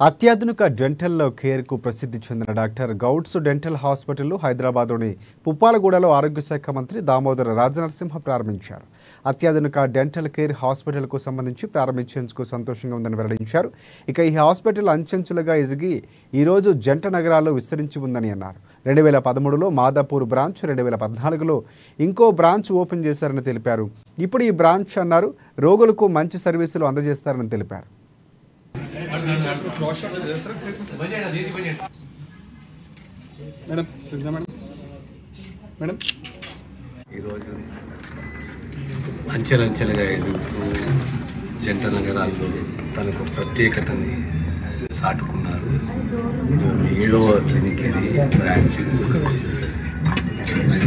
అత్యాధునిక డెంటల్ కేర్కు ప్రసిద్ధి చెందిన డాక్టర్ గౌడ్స్ డెంటల్ హాస్పిటల్ హైదరాబాద్లోని పుప్పాలగూడలో ఆరోగ్య శాఖ మంత్రి దామోదర రాజనరసింహ ప్రారంభించారు. అత్యాధునిక డెంటల్ కేర్ హాస్పిటల్కు సంబంధించి ప్రారంభించేందుకు సంతోషంగా ఉందని వెల్లడించారు. ఇక ఈ హాస్పిటల్ అంచెంచులుగా ఎదిగి ఈరోజు జంట నగరాల్లో విస్తరించి ఉందని అన్నారు. రెండు వేల పదమూడులో మాదాపూర్ బ్రాంచ్ రెండు వేల పద్నాలుగులో ఇంకో బ్రాంచ్ ఓపెన్ చేశారని తెలిపారు. ఇప్పుడు ఈ బ్రాంచ్ అన్నారు రోగులకు మంచి సర్వీసులు అందజేస్తారని తెలిపారు. Madam madam. మేడం. ఈరోజు అంచెలంచెలుగా ఎదుగుతూ జంట నగరాల్లో తనకు ప్రత్యేకతని సాటుకున్నారు. ఏడవ క్లినిక్ ఇది బ్రాంచ్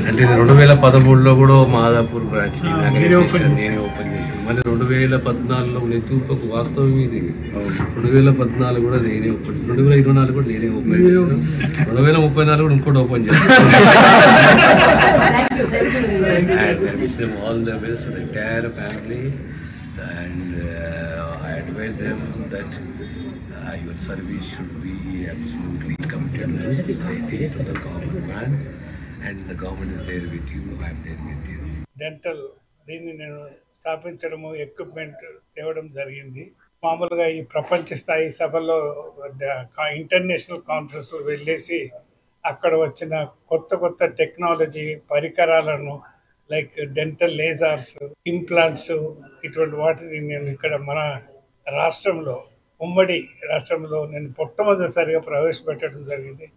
అంటే రెండు వేల పదమూడులో కూడా మాదాపూర్ బ్రాంచ్ నేనే ఓపెన్ చేశాను. మళ్ళీ రెండు వేల పద్నాలుగులో నేను తూర్పుకు వాస్తవం ఇది. రెండు వేల పద్నాలుగు కూడా నేనే ఓపెన్ రెండు వేల ఇరవై నాలుగు కూడా నేనే ఓపెన్ చేశాను. రెండు వేల ముప్పై నాలుగు కూడా ఇంకోటి ఓపెన్ చేశాను. I wish them all the best to the entire family. And uh, I advise them that uh, your service and the government is there with society, to there with man dental దీన్ని నేను స్థాపించడము equipment తేవడం జరిగింది. మామూలుగా ఈ ప్రపంచ స్థాయి సభల్లో international కాన్ఫరెన్స్లో వెళ్ళేసి అక్కడ వచ్చిన కొత్త కొత్త టెక్నాలజీ పరికరాలను లైక్ డెంటల్ లేజర్స్ ఇంప్లాంట్స్ ఇటువంటి వాటిని నేను ఇక్కడ మన రాష్ట్రంలో ఉమ్మడి రాష్ట్రంలో నేను మొట్టమొదటిసారిగా ప్రవేశపెట్టడం జరిగింది.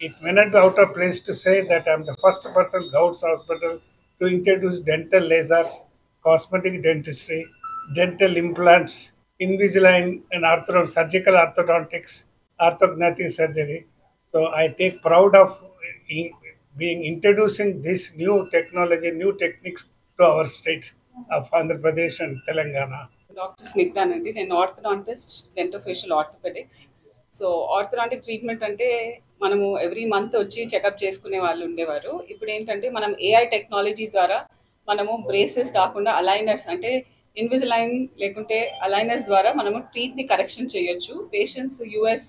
it may not be out of place to say that I'm the first person, Gouts Hospital, to introduce dental lasers, cosmetic dentistry, dental implants, Invisalign and orthodont, surgical orthodontics, orthognathic surgery. So I take proud of being introducing this new technology, new techniques to our state of Andhra Pradesh and Telangana. Dr. Snigdhan, an orthodontist, dentofacial orthopedics. So orthodontic treatment అంటే మనము every month వచ్చి checkup చేసుకునే వాళ్ళు ఉండేవారు. ఇప్పుడు ఏంటంటే మనం AI technology ద్వారా మనము బ్రేసెస్ కాకుండా అలైనర్స్ అంటే ఇన్విజిలైన్ లేకుంటే అలైనర్స్ ద్వారా మనము టీత్ని కరెక్షన్ చేయొచ్చు. Patients use